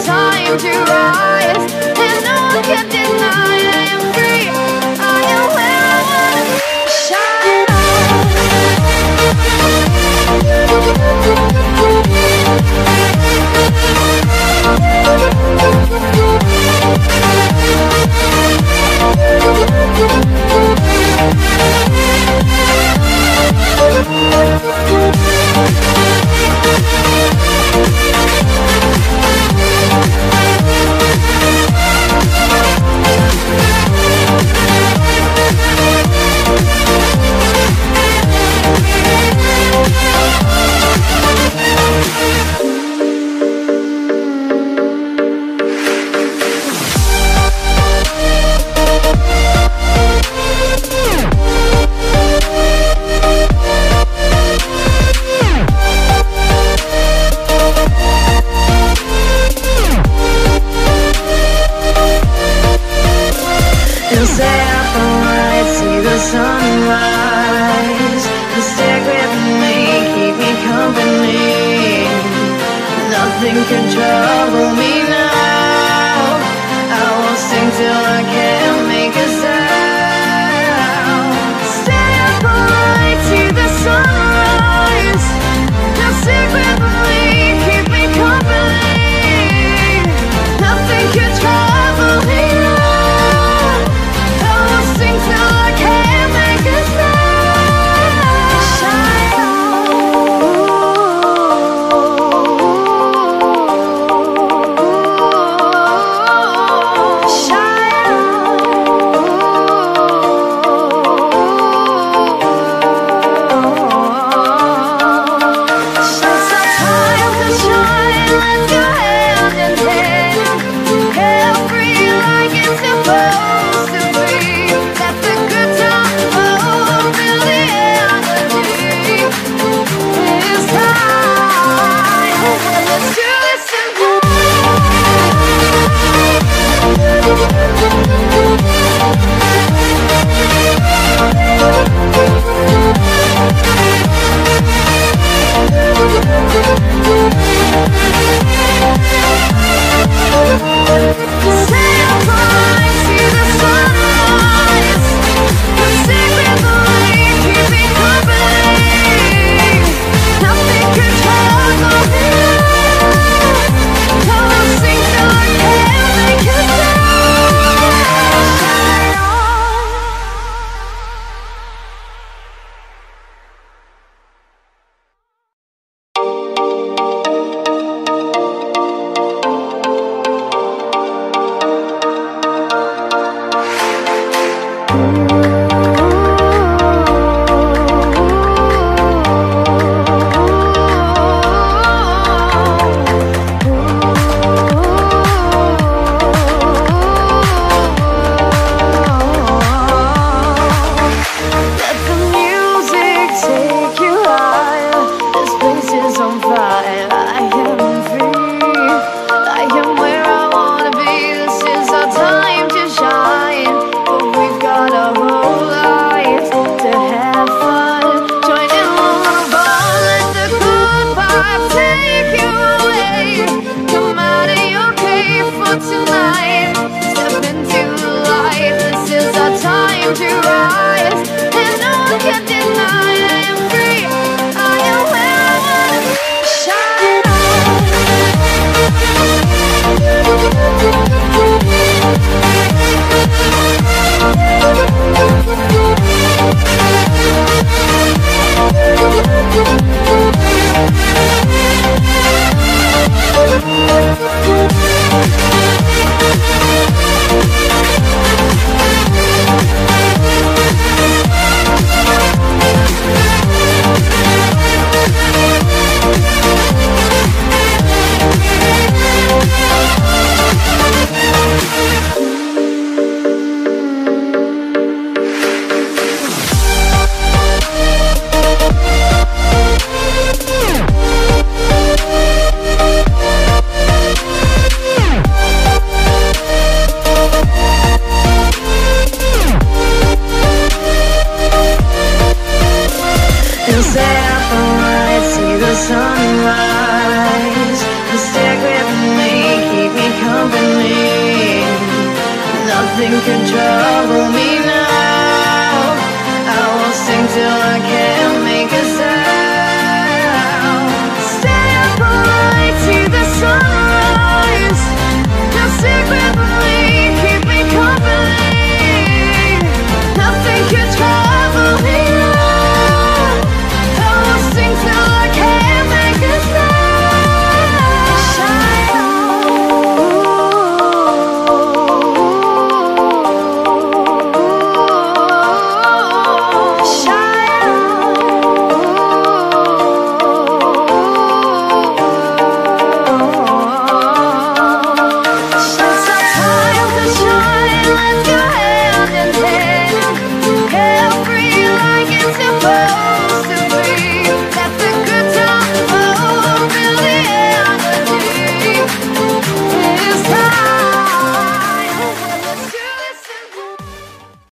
time to rise. And no one can deny I am free. I am where I wanna be Shine on And stay up all night, see the sunrise. Stick with me, keep me company. Nothing can trouble me now.